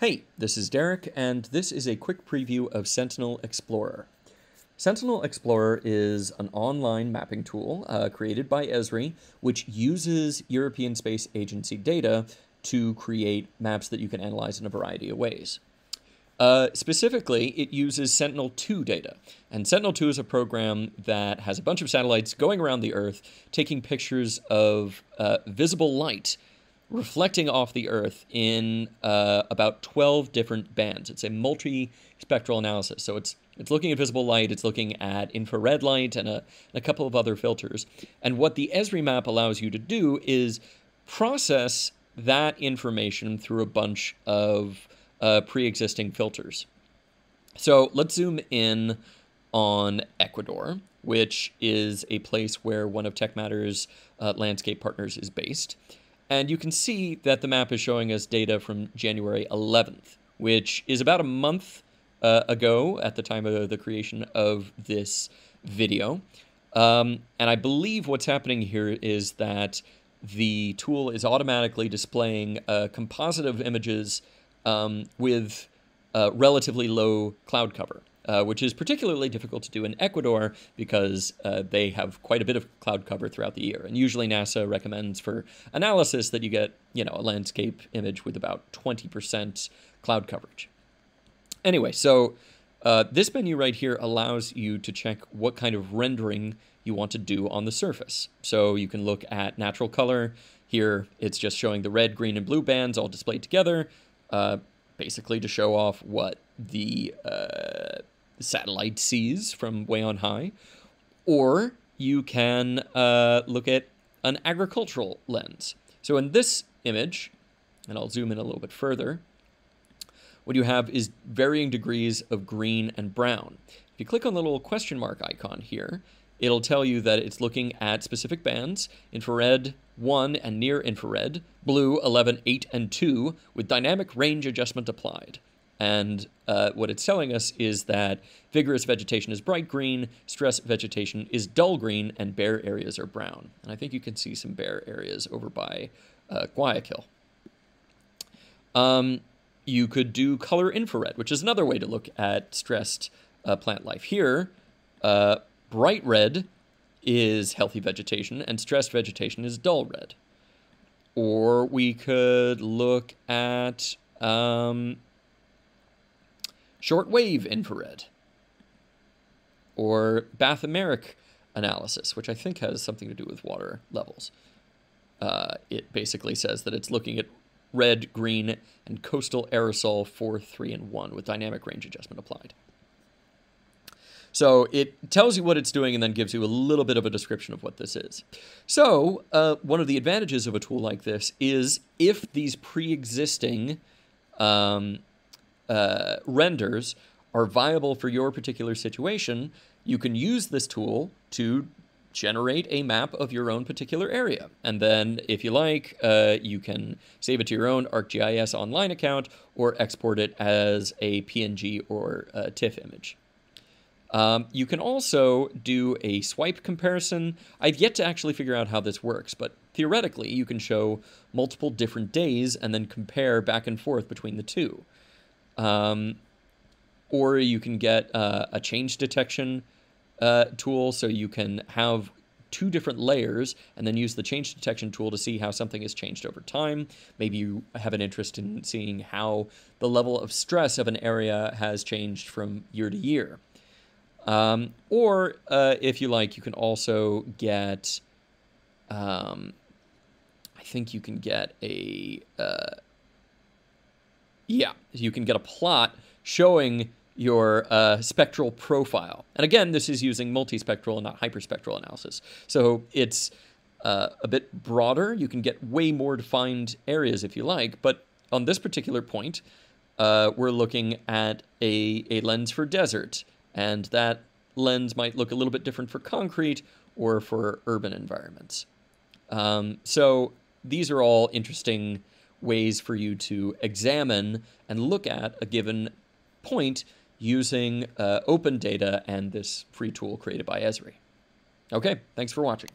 Hey, this is Derek, and this is a quick preview of Sentinel Explorer. Sentinel Explorer is an online mapping tool uh, created by Esri, which uses European Space Agency data to create maps that you can analyze in a variety of ways. Uh, specifically, it uses Sentinel-2 data. And Sentinel-2 is a program that has a bunch of satellites going around the Earth, taking pictures of uh, visible light reflecting off the Earth in uh, about 12 different bands. It's a multi-spectral analysis. So it's it's looking at visible light, it's looking at infrared light, and a, a couple of other filters. And what the Esri map allows you to do is process that information through a bunch of uh, pre-existing filters. So let's zoom in on Ecuador, which is a place where one of TechMatter's uh, landscape partners is based. And you can see that the map is showing us data from January 11th, which is about a month uh, ago at the time of the creation of this video. Um, and I believe what's happening here is that the tool is automatically displaying a composite of images um, with uh, relatively low cloud cover uh, which is particularly difficult to do in Ecuador because uh, they have quite a bit of cloud cover throughout the year. And usually NASA recommends for analysis that you get, you know, a landscape image with about 20% cloud coverage. Anyway, so uh, this menu right here allows you to check what kind of rendering you want to do on the surface. So you can look at natural color. Here, it's just showing the red, green, and blue bands all displayed together, uh, basically to show off what the satellite sees from way on high, or you can uh, look at an agricultural lens. So in this image, and I'll zoom in a little bit further, what you have is varying degrees of green and brown. If you click on the little question mark icon here, it'll tell you that it's looking at specific bands, infrared 1 and near infrared, blue 11, 8, and 2, with dynamic range adjustment applied. And uh, what it's telling us is that vigorous vegetation is bright green, stress vegetation is dull green, and bare areas are brown. And I think you can see some bare areas over by uh, Guayaquil. Um, you could do color infrared, which is another way to look at stressed uh, plant life. Here, uh, bright red is healthy vegetation, and stressed vegetation is dull red. Or we could look at um, shortwave infrared, or bathymetric analysis, which I think has something to do with water levels. Uh, it basically says that it's looking at red, green, and coastal aerosol 4, 3, and 1 with dynamic range adjustment applied. So it tells you what it's doing and then gives you a little bit of a description of what this is. So uh, one of the advantages of a tool like this is if these pre-existing um, uh, renders are viable for your particular situation, you can use this tool to generate a map of your own particular area. And then, if you like, uh, you can save it to your own ArcGIS online account or export it as a PNG or a TIFF image. Um, you can also do a swipe comparison. I've yet to actually figure out how this works, but theoretically, you can show multiple different days and then compare back and forth between the two. Um, or you can get uh, a change detection uh, tool so you can have two different layers and then use the change detection tool to see how something has changed over time. Maybe you have an interest in seeing how the level of stress of an area has changed from year to year. Um, or uh, if you like, you can also get, um, I think you can get a, uh, yeah, you can get a plot showing your uh, spectral profile. And again, this is using multispectral and not hyperspectral analysis. So it's uh, a bit broader. You can get way more defined areas if you like. But on this particular point, uh, we're looking at a, a lens for desert. And that lens might look a little bit different for concrete or for urban environments. Um, so these are all interesting ways for you to examine and look at a given point using uh, open data and this free tool created by Esri. Okay, thanks for watching.